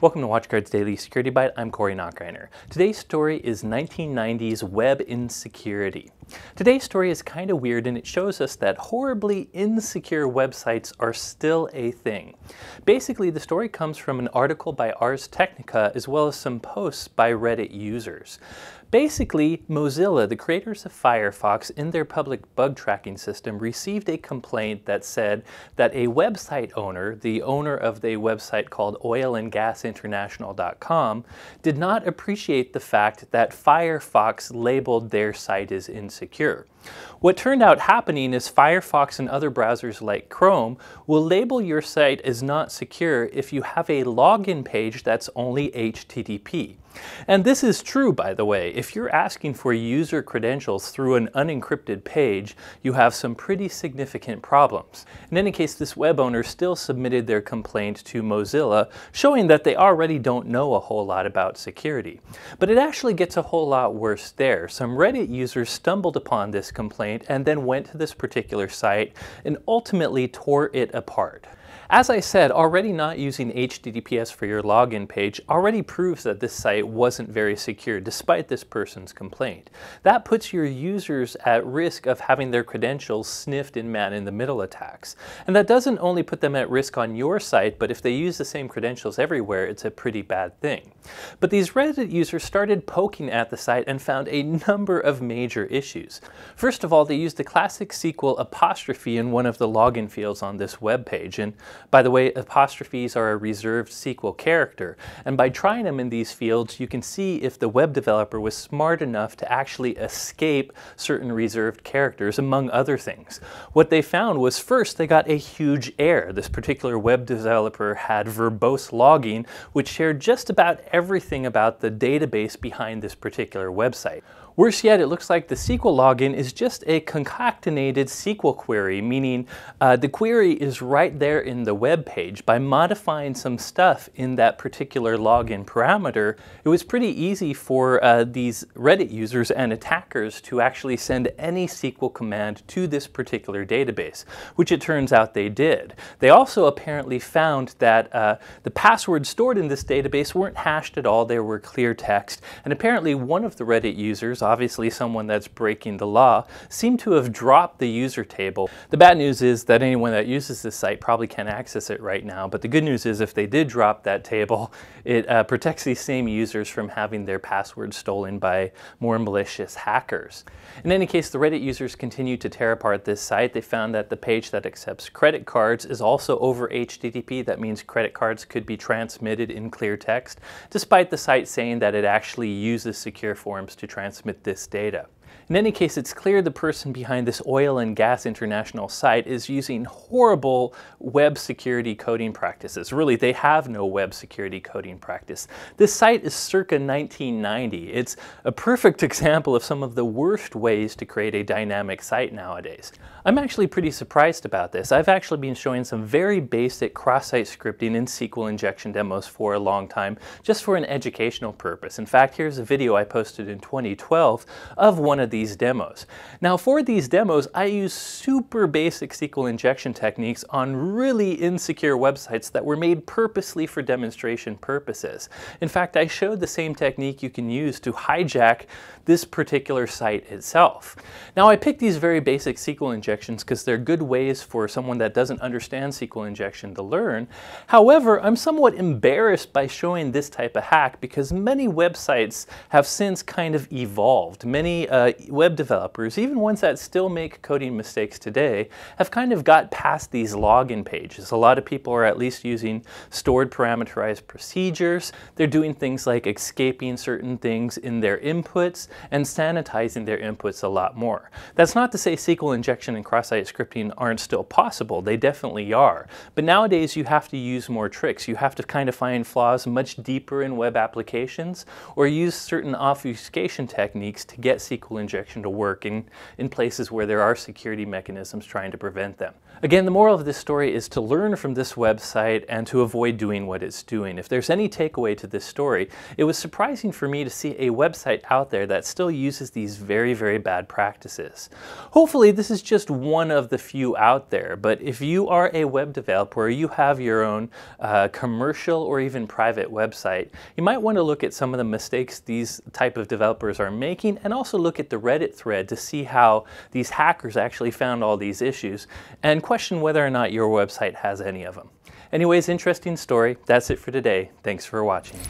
Welcome to WatchGuard's Daily Security Byte. I'm Corey Nachreiner. Today's story is 1990s web insecurity. Today's story is kind of weird and it shows us that horribly insecure websites are still a thing. Basically, the story comes from an article by Ars Technica as well as some posts by Reddit users. Basically, Mozilla, the creators of Firefox, in their public bug tracking system, received a complaint that said that a website owner, the owner of the website called oilandgasinternational.com, did not appreciate the fact that Firefox labeled their site as insecure secure. What turned out happening is Firefox and other browsers like Chrome will label your site as not secure if you have a login page that's only HTTP. And this is true, by the way. If you're asking for user credentials through an unencrypted page, you have some pretty significant problems. In any case, this web owner still submitted their complaint to Mozilla, showing that they already don't know a whole lot about security. But it actually gets a whole lot worse there. Some Reddit users stumbled upon this complaint and then went to this particular site and ultimately tore it apart. As I said, already not using HTTPS for your login page already proves that this site wasn't very secure despite this person's complaint. That puts your users at risk of having their credentials sniffed in man-in-the-middle attacks. And that doesn't only put them at risk on your site, but if they use the same credentials everywhere, it's a pretty bad thing. But these Reddit users started poking at the site and found a number of major issues. First of all, they used the classic SQL apostrophe in one of the login fields on this web page, and by the way, apostrophes are a reserved SQL character, and by trying them in these fields, you can see if the web developer was smart enough to actually escape certain reserved characters, among other things. What they found was first, they got a huge error. This particular web developer had verbose logging, which shared just about everything about the database behind this particular website. Worse yet, it looks like the SQL login is just a concatenated SQL query, meaning uh, the query is right there in the web page. By modifying some stuff in that particular login parameter, it was pretty easy for uh, these Reddit users and attackers to actually send any SQL command to this particular database, which it turns out they did. They also apparently found that uh, the passwords stored in this database weren't hashed at all, they were clear text, and apparently one of the Reddit users, obviously someone that's breaking the law, seem to have dropped the user table. The bad news is that anyone that uses this site probably can't access it right now, but the good news is if they did drop that table, it uh, protects these same users from having their passwords stolen by more malicious hackers. In any case, the Reddit users continue to tear apart this site. They found that the page that accepts credit cards is also over HTTP. That means credit cards could be transmitted in clear text, despite the site saying that it actually uses secure forms to transmit this data. In any case, it's clear the person behind this Oil and Gas International site is using horrible web security coding practices. Really, they have no web security coding practice. This site is circa 1990. It's a perfect example of some of the worst ways to create a dynamic site nowadays. I'm actually pretty surprised about this. I've actually been showing some very basic cross-site scripting and SQL injection demos for a long time, just for an educational purpose. In fact, here's a video I posted in 2012 of one of these these demos. Now for these demos, I use super basic SQL injection techniques on really insecure websites that were made purposely for demonstration purposes. In fact, I showed the same technique you can use to hijack this particular site itself. Now I picked these very basic SQL injections because they're good ways for someone that doesn't understand SQL injection to learn. However, I'm somewhat embarrassed by showing this type of hack because many websites have since kind of evolved. Many uh, web developers, even ones that still make coding mistakes today, have kind of got past these login pages. A lot of people are at least using stored parameterized procedures. They're doing things like escaping certain things in their inputs and sanitizing their inputs a lot more. That's not to say SQL injection and cross-site scripting aren't still possible. They definitely are. But nowadays you have to use more tricks. You have to kind of find flaws much deeper in web applications or use certain obfuscation techniques to get SQL injection to work in, in places where there are security mechanisms trying to prevent them. Again, the moral of this story is to learn from this website and to avoid doing what it's doing. If there's any takeaway to this story, it was surprising for me to see a website out there that still uses these very, very bad practices. Hopefully, this is just one of the few out there, but if you are a web developer you have your own uh, commercial or even private website, you might want to look at some of the mistakes these type of developers are making and also look at the Reddit thread to see how these hackers actually found all these issues and question whether or not your website has any of them. Anyways, interesting story. That's it for today. Thanks for watching.